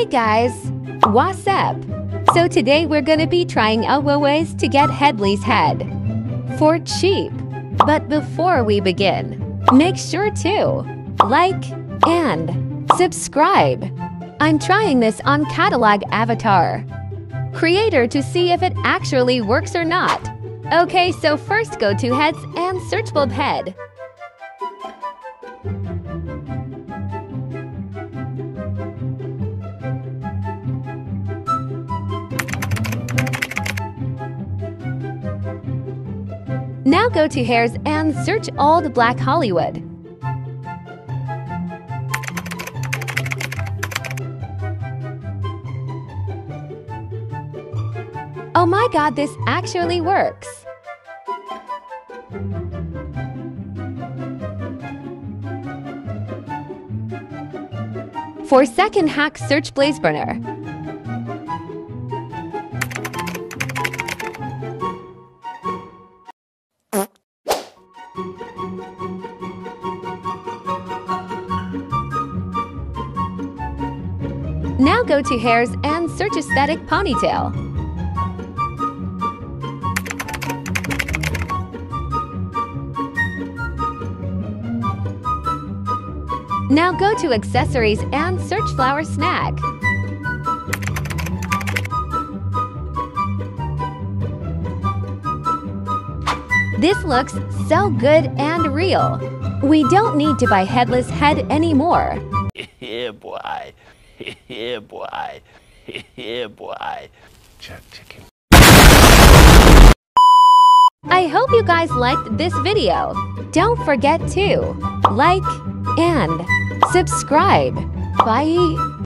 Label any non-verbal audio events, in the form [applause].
Hey guys, what's up? So today we're gonna be trying out ways to get Headless head for cheap. But before we begin, make sure to like and subscribe. I'm trying this on Catalog Avatar Creator to see if it actually works or not. Okay, so first go to Heads and search Bulb Head. Now go to Hairs and search Old Black Hollywood. Oh my god, this actually works! For second hack, search Blaze Now go to Hairs and search Aesthetic Ponytail. Now go to Accessories and search Flower Snag. This looks so good and real. We don't need to buy Headless Head anymore. [laughs] yeah, boy. [laughs] yeah, boy. [laughs] yeah, boy. Jet ticking. I hope you guys liked this video. Don't forget to like and subscribe. Bye.